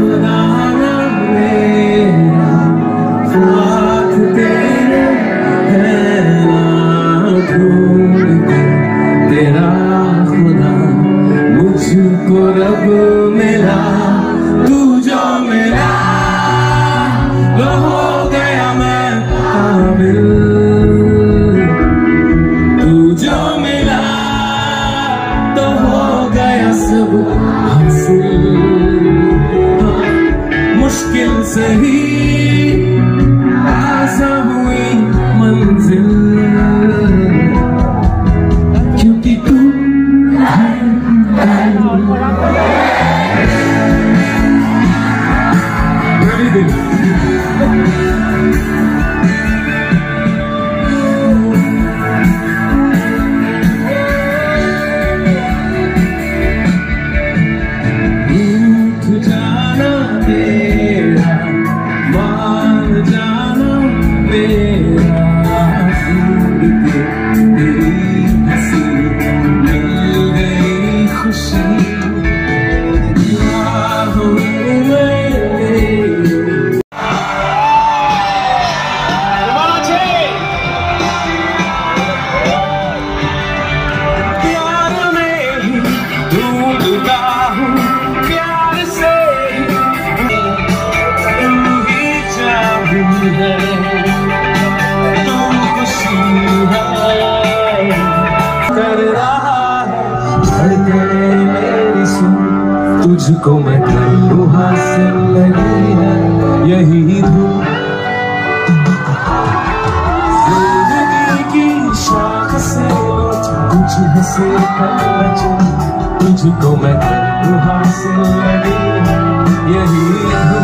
for that. कर रहा है। मेरी सुन, तुझको मैं कर लूँ हासिल लगी है, यही धूम ज़िंदगी की से तुझको मैं हासिल लगी यही धूम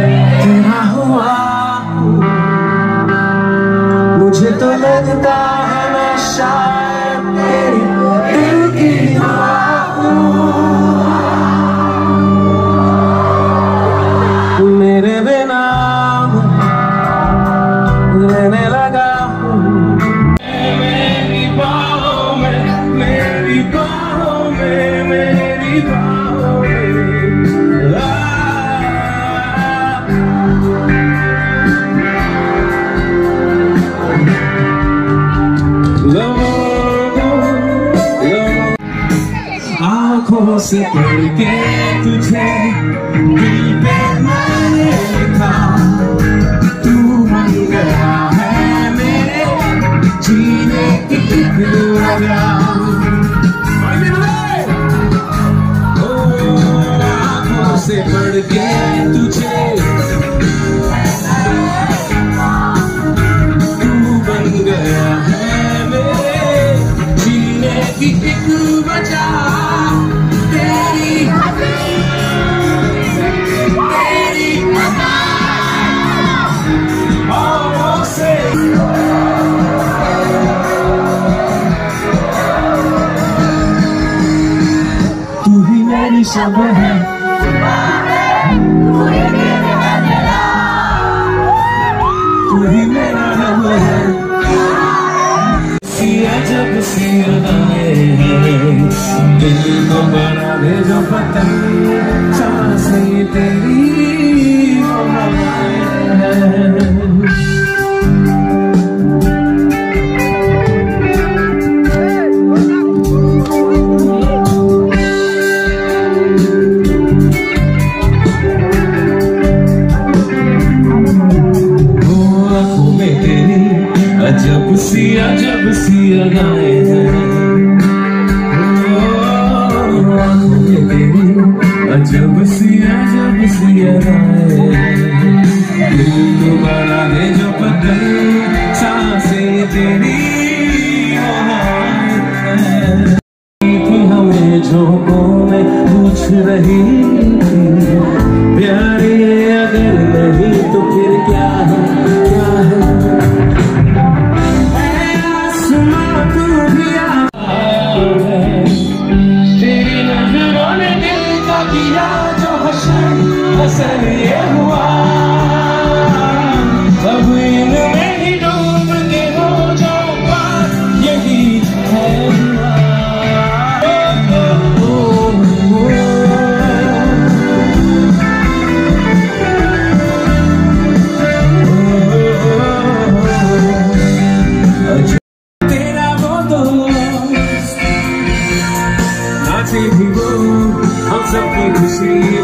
तेरा हुआ। मुझे तो लगता है मैं शायद तेरी आँखों से पढ़ के तुझे दिल पे मैंने लिखा तू बन गया है मेरे जीने की एक वजह ओ, आँखों से पढ़ के तुझे ही मेरी सब है अजब सी अजब सी दिल को दे जो पतंग साँसें तेरी see.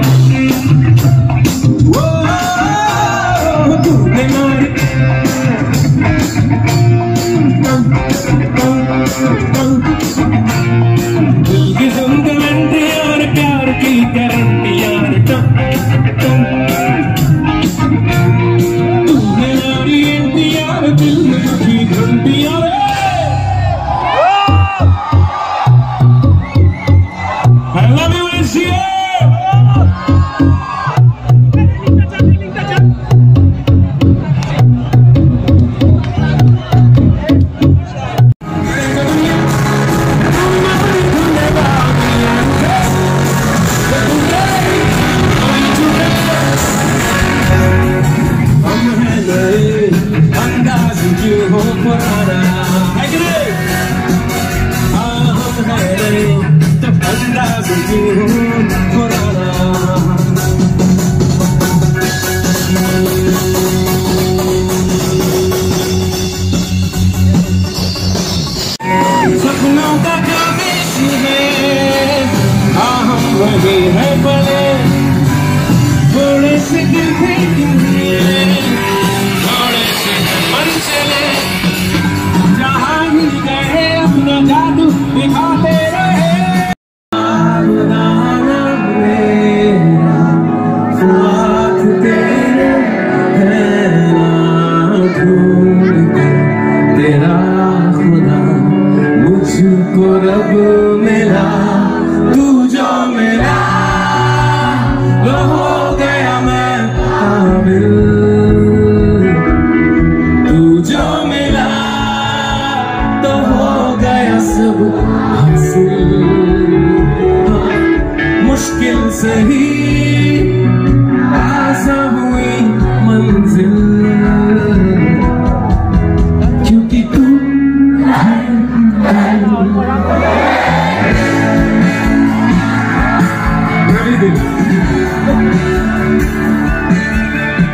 Thank you. हमको रब मिला, तू जो मिला हो गया मैं काबिल तू जो मिला तो हो गया सब हासिल। हाँ, मुश्किल से ही आसा हुआ।